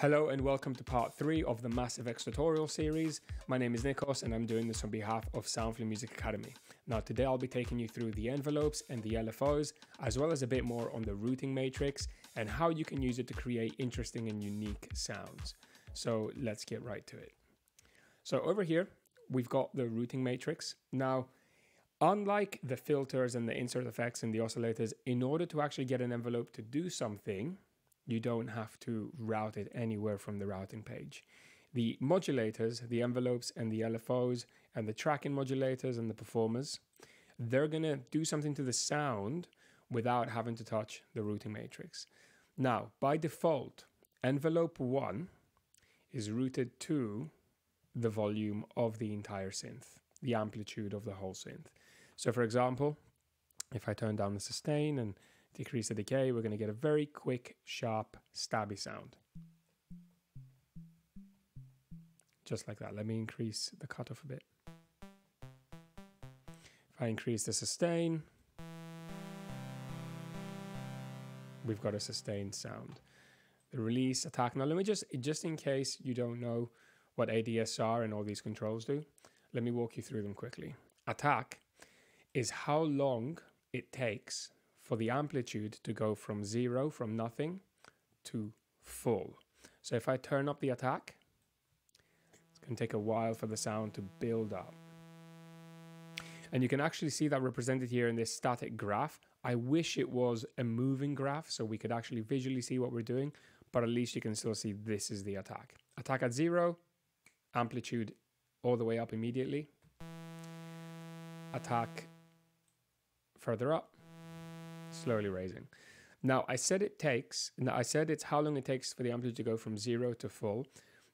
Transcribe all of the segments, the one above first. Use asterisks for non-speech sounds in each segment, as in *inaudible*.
Hello and welcome to part 3 of the Massive X tutorial series. My name is Nikos and I'm doing this on behalf of Soundflow Music Academy. Now today I'll be taking you through the envelopes and the LFOs, as well as a bit more on the routing matrix and how you can use it to create interesting and unique sounds. So let's get right to it. So over here, we've got the routing matrix. Now, unlike the filters and the insert effects and the oscillators, in order to actually get an envelope to do something, you don't have to route it anywhere from the routing page. The modulators, the envelopes and the LFOs and the tracking modulators and the performers, they're going to do something to the sound without having to touch the routing matrix. Now, by default, envelope 1 is routed to the volume of the entire synth, the amplitude of the whole synth. So for example, if I turn down the sustain and decrease the decay, we're going to get a very quick, sharp, stabby sound. Just like that. Let me increase the cutoff a bit. If I increase the sustain, we've got a sustained sound. The release, attack. Now let me just, just in case you don't know what ADSR and all these controls do, let me walk you through them quickly. Attack is how long it takes for the amplitude to go from zero, from nothing, to full. So if I turn up the attack, it's going to take a while for the sound to build up. And you can actually see that represented here in this static graph. I wish it was a moving graph so we could actually visually see what we're doing, but at least you can still see this is the attack. Attack at zero, amplitude all the way up immediately. Attack further up, slowly raising. Now, I said it takes, I said it's how long it takes for the amplitude to go from zero to full.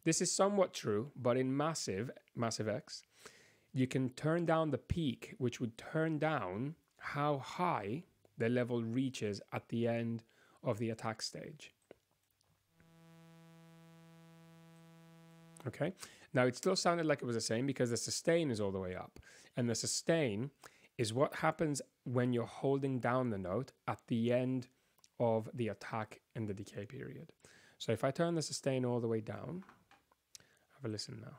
This is somewhat true, but in massive, massive X, you can turn down the peak, which would turn down how high the level reaches at the end of the attack stage. Okay, now it still sounded like it was the same because the sustain is all the way up. And the sustain is what happens when you're holding down the note at the end of the attack and the decay period. So if I turn the sustain all the way down, have a listen now.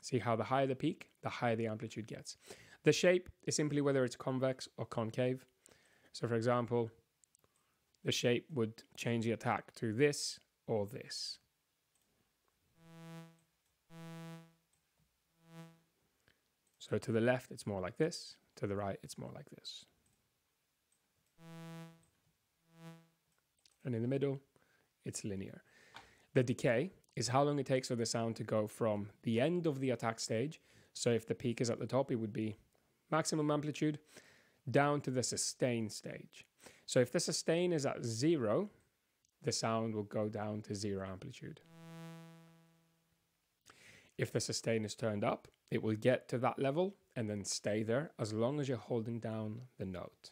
See how the higher the peak, the higher the amplitude gets. The shape is simply whether it's convex or concave. So for example, the shape would change the attack to this or this. So to the left, it's more like this. To the right, it's more like this. And in the middle, it's linear. The decay is how long it takes for the sound to go from the end of the attack stage. So if the peak is at the top, it would be maximum amplitude down to the sustain stage. So if the sustain is at zero, the sound will go down to zero amplitude. If the sustain is turned up, it will get to that level and then stay there as long as you're holding down the note.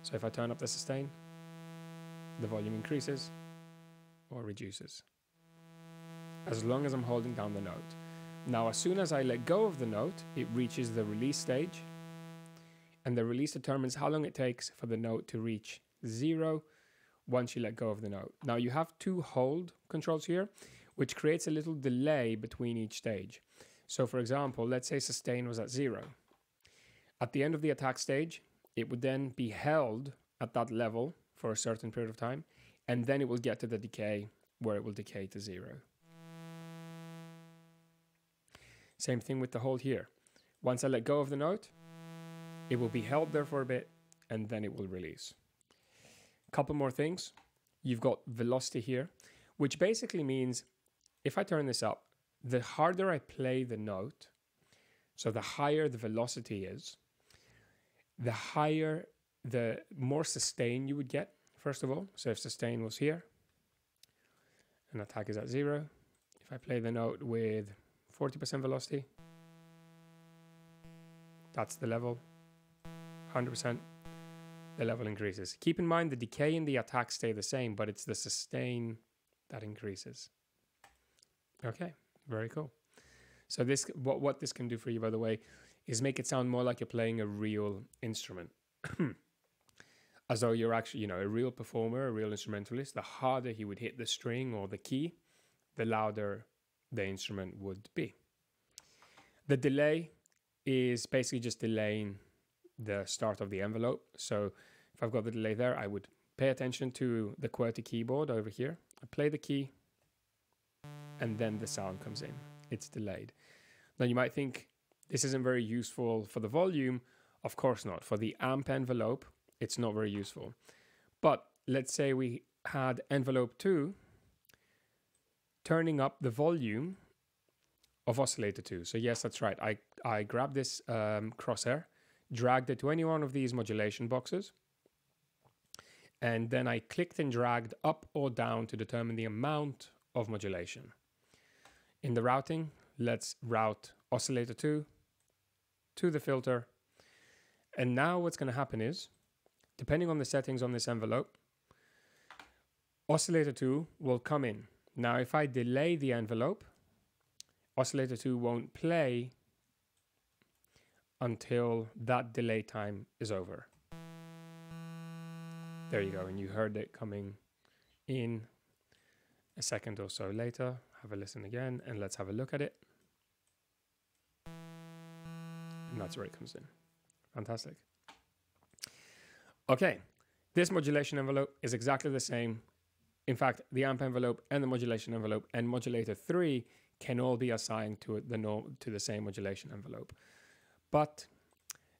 So if I turn up the sustain, the volume increases or reduces. As long as I'm holding down the note. Now, as soon as I let go of the note, it reaches the release stage. And the release determines how long it takes for the note to reach zero once you let go of the note. Now you have two hold controls here, which creates a little delay between each stage. So for example, let's say sustain was at zero. At the end of the attack stage, it would then be held at that level for a certain period of time, and then it will get to the decay where it will decay to zero. Same thing with the hold here. Once I let go of the note, it will be held there for a bit, and then it will release. Couple more things. You've got velocity here, which basically means if I turn this up, the harder I play the note, so the higher the velocity is, the higher, the more sustain you would get, first of all. So if sustain was here, and attack is at zero, if I play the note with 40% velocity, that's the level, 100%, the level increases. Keep in mind the decay and the attack stay the same, but it's the sustain that increases. Okay, very cool. So this what what this can do for you, by the way, is make it sound more like you're playing a real instrument. *clears throat* as though you're actually, you know, a real performer, a real instrumentalist, the harder he would hit the string or the key, the louder the instrument would be. The delay is basically just delaying the start of the envelope. So if I've got the delay there, I would pay attention to the QWERTY keyboard over here. I play the key and then the sound comes in. It's delayed. Now you might think this isn't very useful for the volume. Of course not. For the amp envelope, it's not very useful. But let's say we had envelope 2 turning up the volume of oscillator 2. So yes, that's right. I, I grabbed this um, crosshair, dragged it to any one of these modulation boxes, and then I clicked and dragged up or down to determine the amount of modulation. In the routing, let's route oscillator 2 to the filter. And now what's going to happen is, depending on the settings on this envelope, oscillator 2 will come in. Now if I delay the envelope, oscillator 2 won't play until that delay time is over. There you go, and you heard it coming in a second or so later. Have a listen again, and let's have a look at it. And that's where it comes in. Fantastic. Okay, this modulation envelope is exactly the same. In fact, the amp envelope and the modulation envelope and modulator 3 can all be assigned to the norm, to the same modulation envelope. But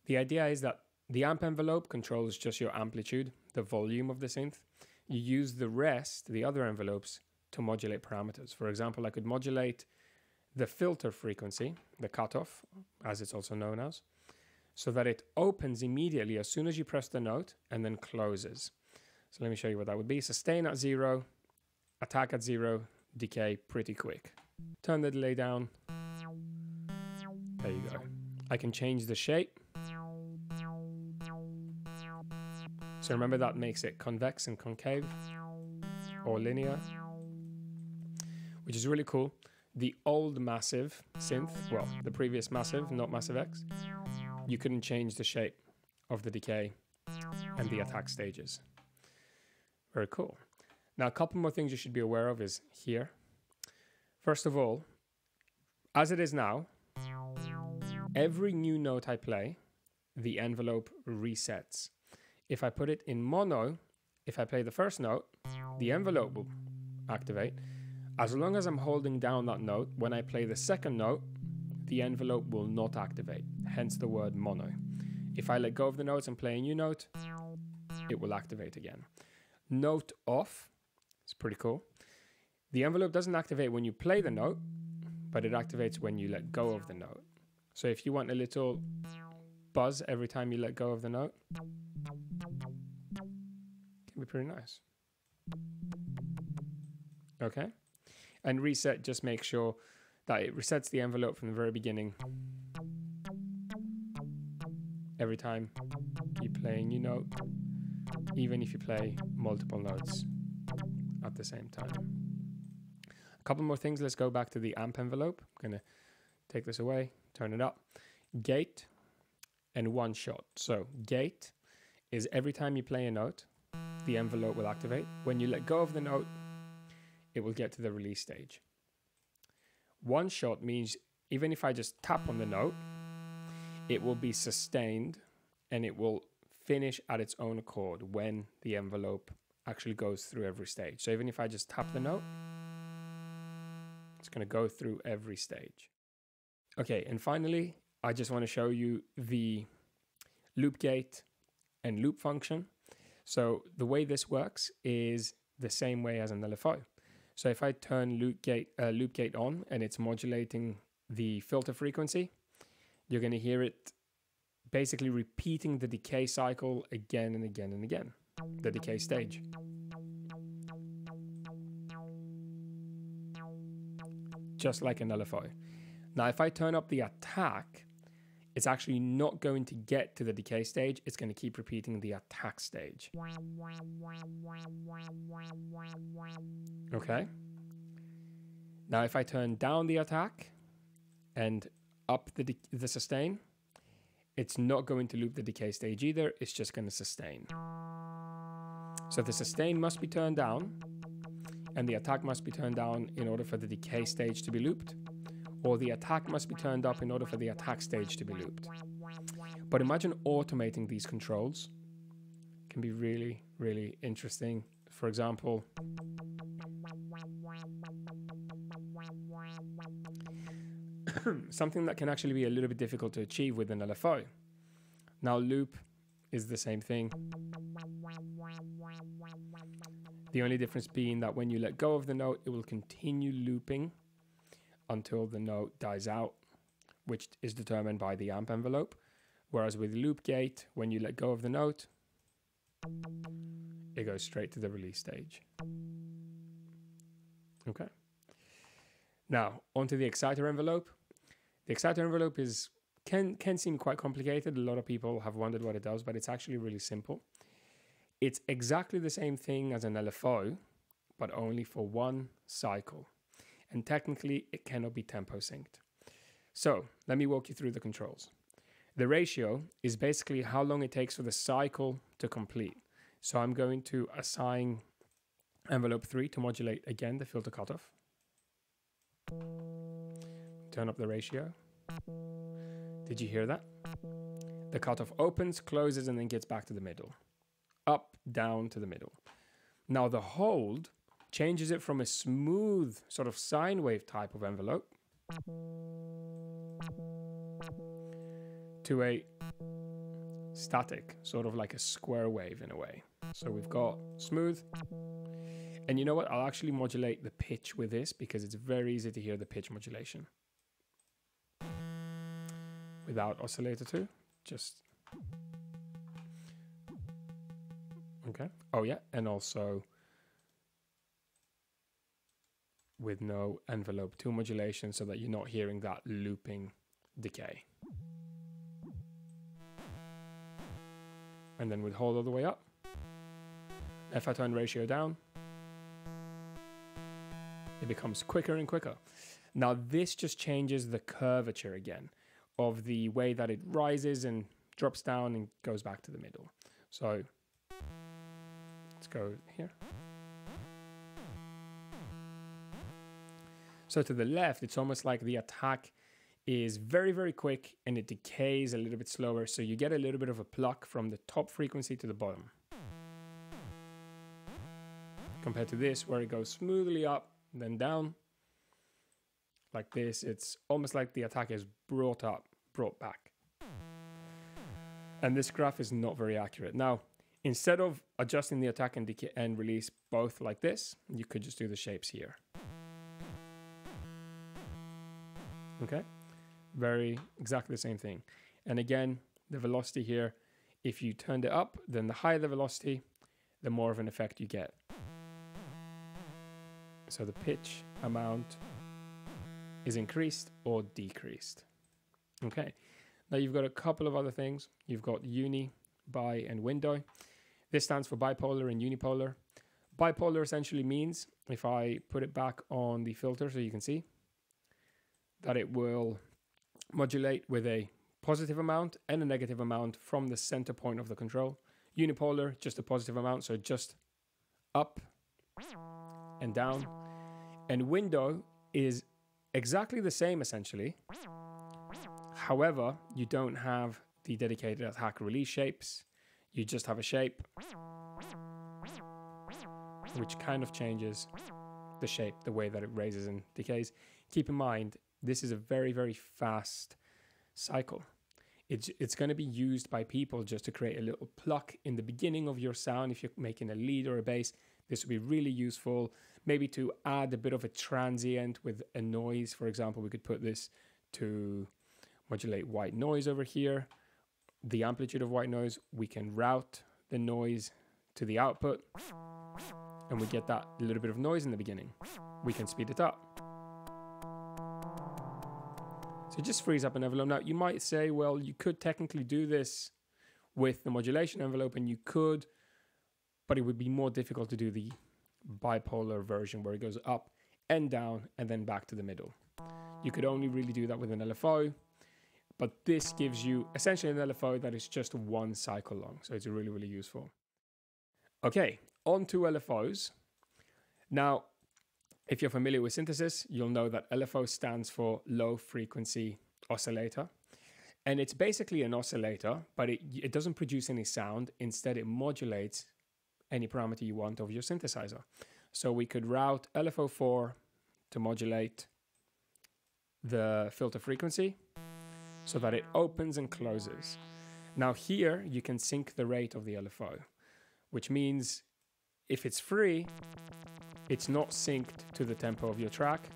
the idea is that the amp envelope controls just your amplitude, the volume of the synth. You use the rest, the other envelopes, to modulate parameters. For example, I could modulate the filter frequency, the cutoff, as it's also known as, so that it opens immediately as soon as you press the note and then closes. So let me show you what that would be. Sustain at zero, attack at zero, decay pretty quick. Turn the delay down. There you go. I can change the shape. So remember that makes it convex and concave or linear, which is really cool. The old massive synth, well, the previous massive, not massive X, you couldn't change the shape of the decay and the attack stages. Very cool. Now, a couple more things you should be aware of is here. First of all, as it is now, every new note I play, the envelope resets. If I put it in mono, if I play the first note, the envelope will activate. As long as I'm holding down that note, when I play the second note, the envelope will not activate, hence the word mono. If I let go of the notes and play a new note, it will activate again. Note off, it's pretty cool. The envelope doesn't activate when you play the note, but it activates when you let go of the note. So if you want a little buzz every time you let go of the note, can be pretty nice. Okay. And reset just make sure that it resets the envelope from the very beginning. Every time you play a new note, even if you play multiple notes at the same time. A couple more things. Let's go back to the amp envelope. I'm going to take this away, turn it up. Gate and one shot. So gate is every time you play a note, the envelope will activate. When you let go of the note, it will get to the release stage. One shot means even if I just tap on the note, it will be sustained and it will finish at its own accord when the envelope actually goes through every stage. So even if I just tap the note, it's going to go through every stage. Okay, and finally, I just want to show you the loop gate and loop function. So the way this works is the same way as an LFO. So if I turn loop gate, uh, loop gate on and it's modulating the filter frequency, you're going to hear it basically repeating the decay cycle again and again and again, the decay stage. just like an LFO. Now, if I turn up the attack, it's actually not going to get to the decay stage. It's going to keep repeating the attack stage. Okay. Now, if I turn down the attack and up the, the sustain, it's not going to loop the decay stage either. It's just going to sustain. So the sustain must be turned down, and the attack must be turned down in order for the decay stage to be looped, or the attack must be turned up in order for the attack stage to be looped. But imagine automating these controls. Can be really, really interesting. For example, something that can actually be a little bit difficult to achieve with an LFO. Now loop is the same thing. The only difference being that when you let go of the note, it will continue looping until the note dies out, which is determined by the amp envelope. Whereas with loop gate, when you let go of the note, it goes straight to the release stage. Okay. Now, onto the exciter envelope. The exciter envelope is can can seem quite complicated. A lot of people have wondered what it does, but it's actually really simple. It's exactly the same thing as an LFO, but only for one cycle. And technically, it cannot be tempo synced. So let me walk you through the controls. The ratio is basically how long it takes for the cycle to complete. So I'm going to assign envelope 3 to modulate again the filter cutoff. Turn up the ratio. Did you hear that? The cutoff opens, closes, and then gets back to the middle. Up, down to the middle. Now the hold changes it from a smooth sort of sine wave type of envelope to a static, sort of like a square wave in a way. So we've got smooth. And you know what? I'll actually modulate the pitch with this because it's very easy to hear the pitch modulation without oscillator 2 just okay oh yeah and also with no envelope 2 modulation so that you're not hearing that looping decay and then with hold all the way up I turn ratio down it becomes quicker and quicker now this just changes the curvature again of the way that it rises and drops down and goes back to the middle. So let's go here. So to the left, it's almost like the attack is very, very quick and it decays a little bit slower. So you get a little bit of a pluck from the top frequency to the bottom. Compared to this, where it goes smoothly up, then down, like this, it's almost like the attack is brought up, brought back. And this graph is not very accurate. Now, instead of adjusting the attack and, and release both like this, you could just do the shapes here. Okay, very exactly the same thing. And again, the velocity here, if you turned it up, then the higher the velocity, the more of an effect you get. So the pitch amount is increased or decreased. Okay, now you've got a couple of other things. You've got uni, bi, and window. This stands for bipolar and unipolar. Bipolar essentially means, if I put it back on the filter so you can see, that it will modulate with a positive amount and a negative amount from the center point of the control. Unipolar, just a positive amount, so just up and down. And window is exactly the same essentially. However, you don't have the dedicated attack release shapes. You just have a shape which kind of changes the shape, the way that it raises and decays. Keep in mind, this is a very, very fast cycle. It's, it's going to be used by people just to create a little pluck in the beginning of your sound. If you're making a lead or a bass, this would be really useful maybe to add a bit of a transient with a noise. For example, we could put this to modulate white noise over here. The amplitude of white noise, we can route the noise to the output and we get that little bit of noise in the beginning. We can speed it up. So just frees up an envelope. Now you might say, well, you could technically do this with the modulation envelope and you could, but it would be more difficult to do the bipolar version where it goes up and down and then back to the middle. You could only really do that with an LFO, but this gives you essentially an LFO that is just one cycle long. So it's really, really useful. Okay, on to LFOs. Now, if you're familiar with synthesis, you'll know that LFO stands for low frequency oscillator. And it's basically an oscillator, but it, it doesn't produce any sound. Instead, it modulates any parameter you want of your synthesizer. So we could route LFO4 to modulate the filter frequency so that it opens and closes. Now here you can sync the rate of the LFO, which means if it's free, it's not synced to the tempo of your track.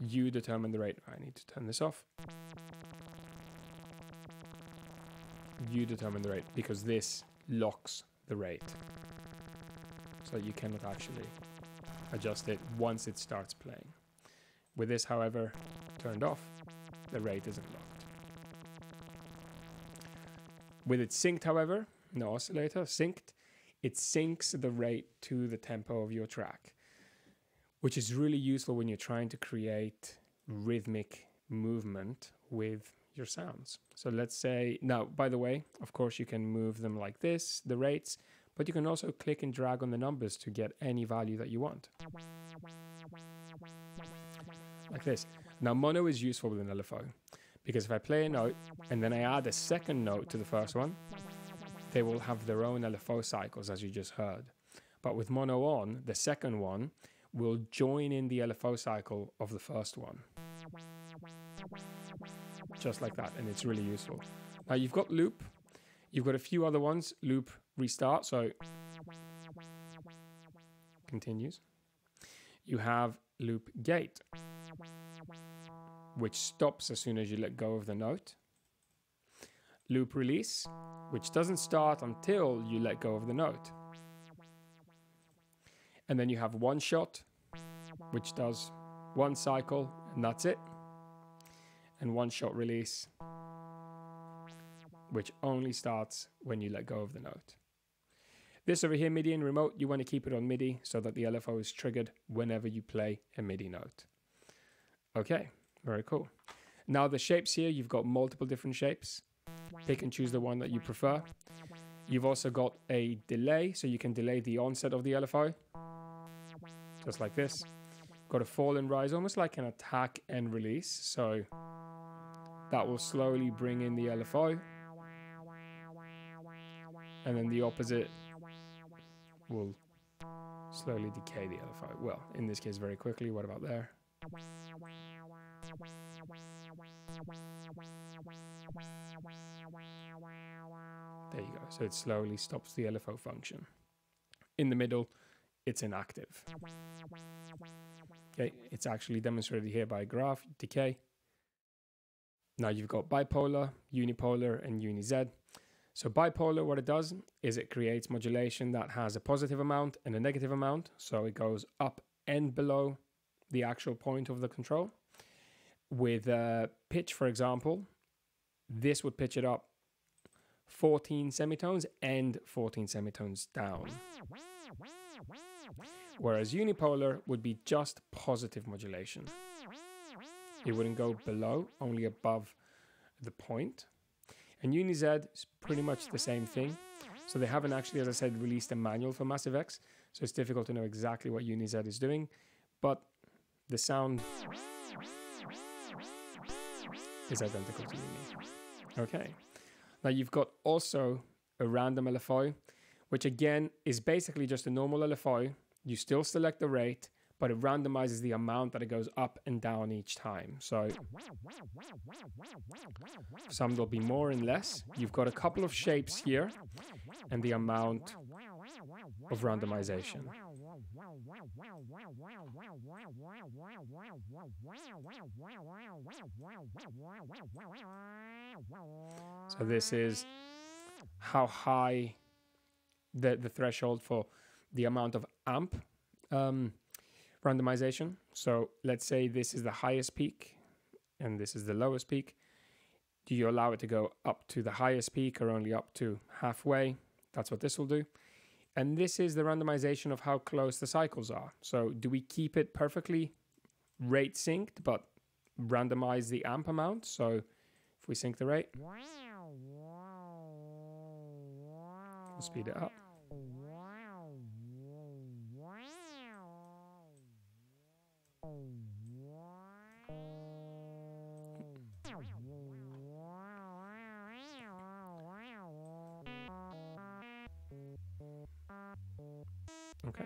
You determine the rate. I need to turn this off. You determine the rate because this locks the rate. So you cannot actually adjust it once it starts playing. With this, however, turned off, the rate isn't locked. With it synced, however, no oscillator, synced, it syncs the rate to the tempo of your track, which is really useful when you're trying to create rhythmic movement with your sounds. So let's say, now, by the way, of course, you can move them like this, the rates, but you can also click and drag on the numbers to get any value that you want. Like this. Now, mono is useful with an LFO because if I play a note and then I add a second note to the first one, they will have their own LFO cycles, as you just heard. But with mono on, the second one will join in the LFO cycle of the first one. Just like that, and it's really useful. Now you've got loop, you've got a few other ones, loop restart, so continues. You have loop gate, which stops as soon as you let go of the note loop release, which doesn't start until you let go of the note. And then you have one shot, which does one cycle, and that's it. And one shot release, which only starts when you let go of the note. This over here, MIDI and remote, you want to keep it on MIDI so that the LFO is triggered whenever you play a MIDI note. Okay, very cool. Now the shapes here, you've got multiple different shapes pick and choose the one that you prefer. You've also got a delay, so you can delay the onset of the LFO, just like this. Got a fall and rise, almost like an attack and release. So that will slowly bring in the LFO. And then the opposite will slowly decay the LFO. Well, in this case, very quickly. What about there? There you go. So it slowly stops the LFO function. In the middle, it's inactive. Okay, it's actually demonstrated here by graph decay. Now you've got bipolar, unipolar, and uni-Z. So bipolar, what it does is it creates modulation that has a positive amount and a negative amount. So it goes up and below the actual point of the control. With uh, pitch, for example, this would pitch it up 14 semitones and 14 semitones down. Whereas unipolar would be just positive modulation. It wouldn't go below, only above the point. And Uni-Z is pretty much the same thing. So they haven't actually, as I said, released a manual for Massive X. So it's difficult to know exactly what Uni-Z is doing. But the sound is identical to Uni. Okay. Now you've got also a random LFO, which again is basically just a normal LFO. You still select the rate, but it randomizes the amount that it goes up and down each time. So some there'll be more and less. You've got a couple of shapes here and the amount of randomization. So this is how high the, the threshold for the amount of amp um, randomization. So let's say this is the highest peak and this is the lowest peak. Do you allow it to go up to the highest peak or only up to halfway? That's what this will do. And this is the randomization of how close the cycles are. So do we keep it perfectly rate synced, but randomize the amp amount? So if we sync the rate, we'll speed it up. Okay.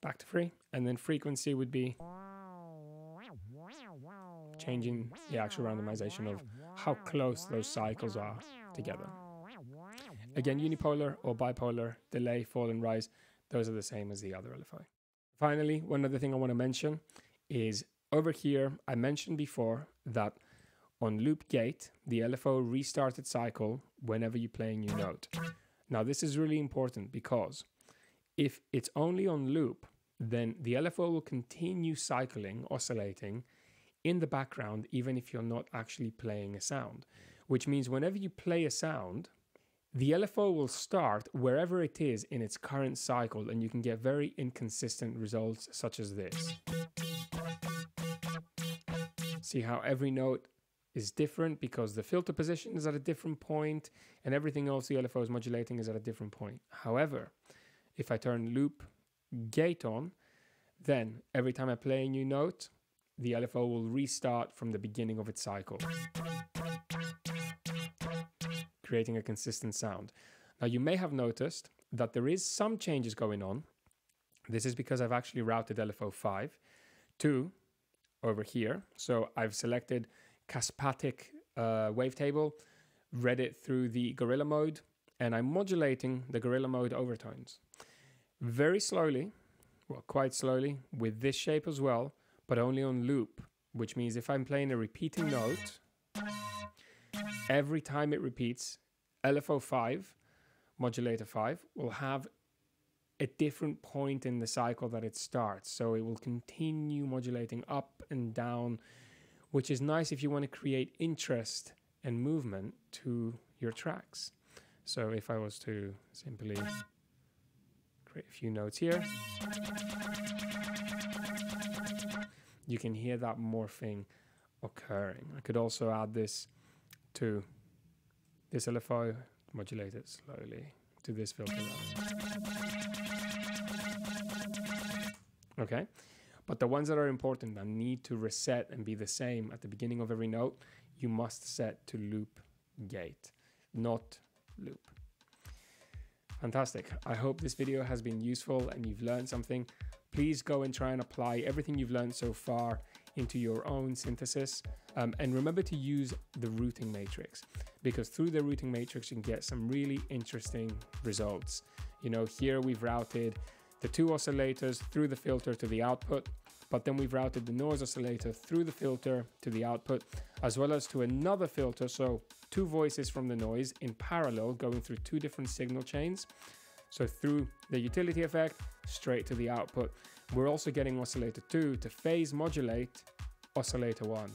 Back to free, and then frequency would be changing the actual randomization of how close those cycles are together. Again, unipolar or bipolar, delay, fall and rise, those are the same as the other LFO. Finally, one other thing I want to mention is over here, I mentioned before that on loop gate, the LFO restarted cycle whenever you play a new note. Now, this is really important because if it's only on loop, then the LFO will continue cycling, oscillating in the background, even if you're not actually playing a sound. Which means whenever you play a sound, the LFO will start wherever it is in its current cycle, and you can get very inconsistent results, such as this. See how every note is different because the filter position is at a different point, and everything else the LFO is modulating is at a different point. However, if I turn loop gate on, then every time I play a new note, the LFO will restart from the beginning of its cycle creating a consistent sound. Now, you may have noticed that there is some changes going on. This is because I've actually routed LFO5 to over here. So I've selected Caspatic uh, wavetable, read it through the Gorilla mode, and I'm modulating the Gorilla mode overtones. Very slowly, well, quite slowly, with this shape as well, but only on loop, which means if I'm playing a repeating note, every time it repeats, LFO5, modulator 5, will have a different point in the cycle that it starts. So it will continue modulating up and down, which is nice if you want to create interest and movement to your tracks. So if I was to simply create a few notes here, you can hear that morphing occurring. I could also add this to this LFO, modulate it slowly to this filter. Okay, but the ones that are important that need to reset and be the same at the beginning of every note, you must set to loop gate, not loop. Fantastic. I hope this video has been useful and you've learned something. Please go and try and apply everything you've learned so far into your own synthesis. Um, and remember to use the routing matrix because through the routing matrix, you can get some really interesting results. You know, here we've routed the two oscillators through the filter to the output, but then we've routed the noise oscillator through the filter to the output, as well as to another filter. So two voices from the noise in parallel going through two different signal chains. So through the utility effect, straight to the output. We're also getting oscillator 2 to phase modulate oscillator 1.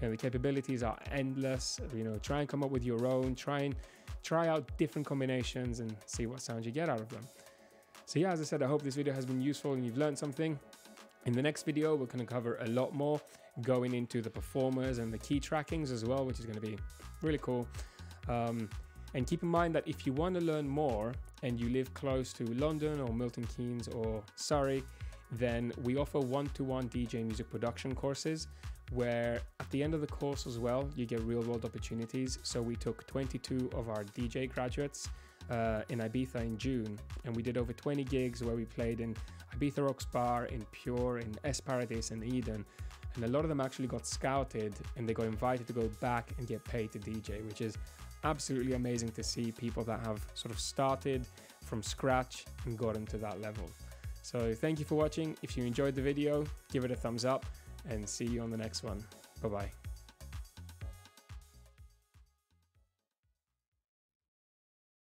You know, the capabilities are endless. You know, try and come up with your own, try and try out different combinations and see what sounds you get out of them. So yeah, as I said, I hope this video has been useful and you've learned something. In the next video, we're going to cover a lot more, going into the performers and the key trackings as well, which is going to be really cool. Um, and keep in mind that if you want to learn more and you live close to London or Milton Keynes or Surrey, then we offer one-to-one DJ music production courses where at the end of the course as well, you get real world opportunities. So we took 22 of our DJ graduates uh, in Ibiza in June, and we did over 20 gigs where we played in Ibiza Rocks Bar, in Pure, in Es Paradis, and Eden. And a lot of them actually got scouted and they got invited to go back and get paid to DJ, which is absolutely amazing to see people that have sort of started from scratch and gotten to that level. So thank you for watching. If you enjoyed the video, give it a thumbs up and see you on the next one. Bye bye.